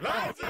Let's